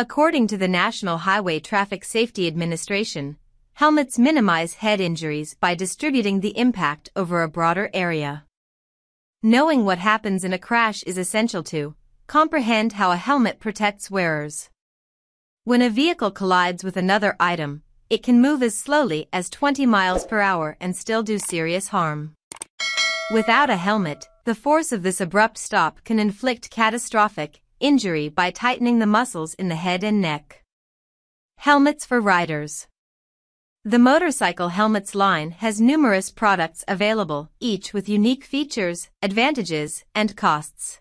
According to the National Highway Traffic Safety Administration, helmets minimize head injuries by distributing the impact over a broader area. Knowing what happens in a crash is essential to comprehend how a helmet protects wearers. When a vehicle collides with another item, it can move as slowly as 20 miles per hour and still do serious harm. Without a helmet, the force of this abrupt stop can inflict catastrophic injury by tightening the muscles in the head and neck. Helmets for riders. The motorcycle helmets line has numerous products available, each with unique features, advantages, and costs.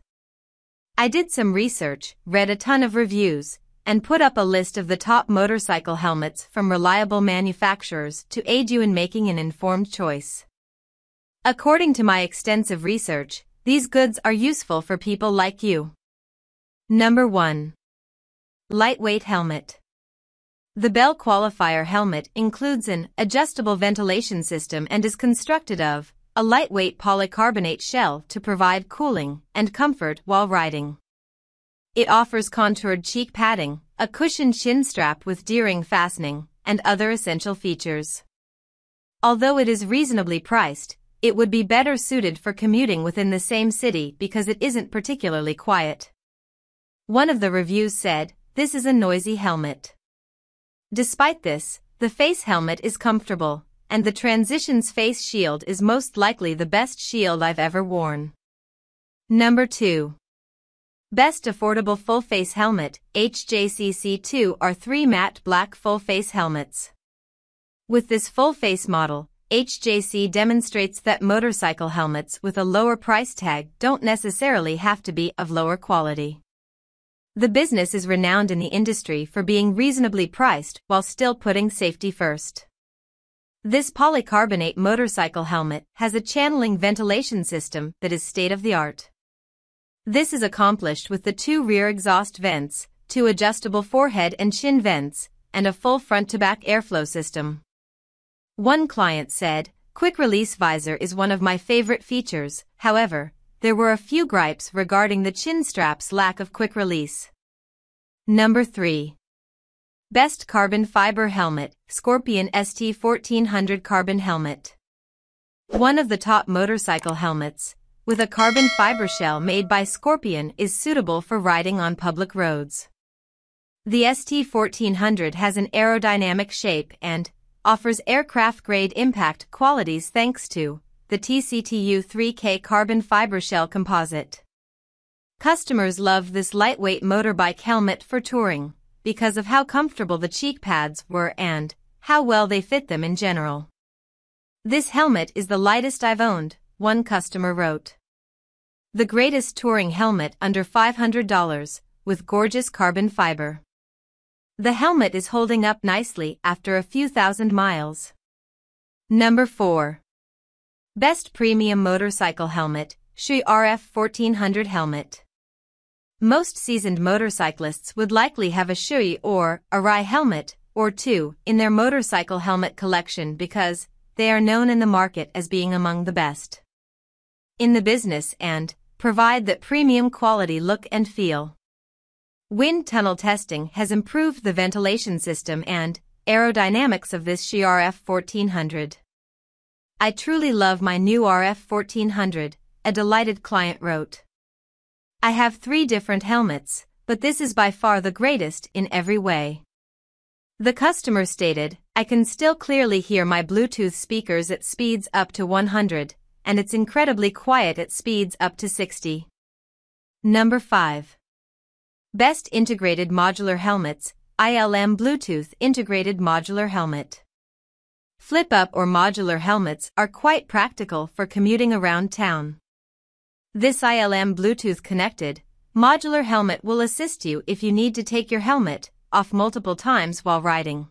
I did some research, read a ton of reviews, and put up a list of the top motorcycle helmets from reliable manufacturers to aid you in making an informed choice. According to my extensive research, these goods are useful for people like you. Number 1. Lightweight helmet. The Bell Qualifier helmet includes an adjustable ventilation system and is constructed of a lightweight polycarbonate shell to provide cooling and comfort while riding. It offers contoured cheek padding, a cushioned chin strap with D-ring fastening, and other essential features. Although it is reasonably priced, it would be better suited for commuting within the same city because it isn't particularly quiet. One of the reviews said, this is a noisy helmet. Despite this, the face helmet is comfortable, and the Transitions face shield is most likely the best shield I've ever worn. Number 2. Best Affordable Full Face Helmet, HJCC2 are three matte black full face helmets. With this full face model, HJC demonstrates that motorcycle helmets with a lower price tag don't necessarily have to be of lower quality. The business is renowned in the industry for being reasonably priced while still putting safety first. This polycarbonate motorcycle helmet has a channeling ventilation system that is state-of-the-art. This is accomplished with the two rear exhaust vents, two adjustable forehead and chin vents, and a full front-to-back airflow system. One client said, Quick release visor is one of my favorite features, however, there were a few gripes regarding the chin strap's lack of quick release. Number 3. Best Carbon Fiber Helmet, Scorpion ST1400 Carbon Helmet. One of the top motorcycle helmets, with a carbon fiber shell made by Scorpion is suitable for riding on public roads. The ST1400 has an aerodynamic shape and offers aircraft-grade impact qualities thanks to the TCTU 3K carbon fiber shell composite. Customers love this lightweight motorbike helmet for touring because of how comfortable the cheek pads were and how well they fit them in general. This helmet is the lightest I've owned, one customer wrote. The greatest touring helmet under $500 with gorgeous carbon fiber. The helmet is holding up nicely after a few thousand miles. Number 4. Best Premium Motorcycle Helmet, Shoei RF 1400 Helmet. Most seasoned motorcyclists would likely have a Shoei or a Arai helmet or two in their motorcycle helmet collection because they are known in the market as being among the best in the business and provide that premium quality look and feel. Wind tunnel testing has improved the ventilation system and aerodynamics of this Shoei RF 1400. I truly love my new RF 1400, a delighted client wrote. I have three different helmets, but this is by far the greatest in every way. The customer stated, I can still clearly hear my Bluetooth speakers at speeds up to 100, and it's incredibly quiet at speeds up to 60. Number 5. Best Integrated Modular Helmets, ILM Bluetooth Integrated Modular Helmet. Flip-up or modular helmets are quite practical for commuting around town. This ILM Bluetooth connected, modular helmet will assist you if you need to take your helmet off multiple times while riding.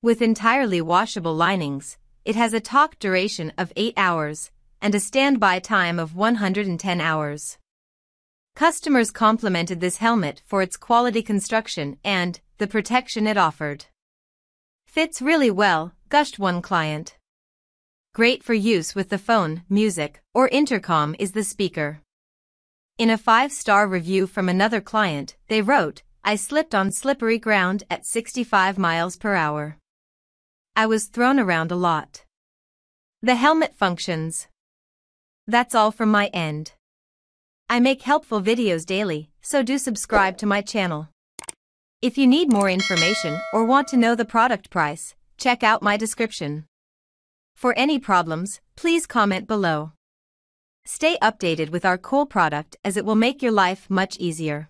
With entirely washable linings, it has a talk duration of 8 hours and a standby time of 110 hours. Customers complimented this helmet for its quality construction and the protection it offered. Fits really well, gushed one client. Great for use with the phone, music, or intercom is the speaker. In a five-star review from another client, they wrote, I slipped on slippery ground at 65 miles per hour. I was thrown around a lot. The helmet functions. That's all from my end. I make helpful videos daily, so do subscribe to my channel. If you need more information or want to know the product price, check out my description. For any problems, please comment below. Stay updated with our cool product as it will make your life much easier.